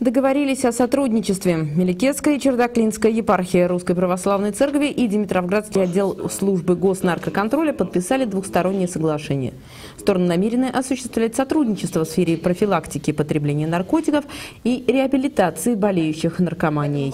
Договорились о сотрудничестве. Меликетская и Чердаклинская епархия Русской Православной Церкви и Димитровградский отдел службы госнаркоконтроля подписали двухстороннее соглашение. Стороны намерены осуществлять сотрудничество в сфере профилактики потребления наркотиков и реабилитации болеющих наркоманией.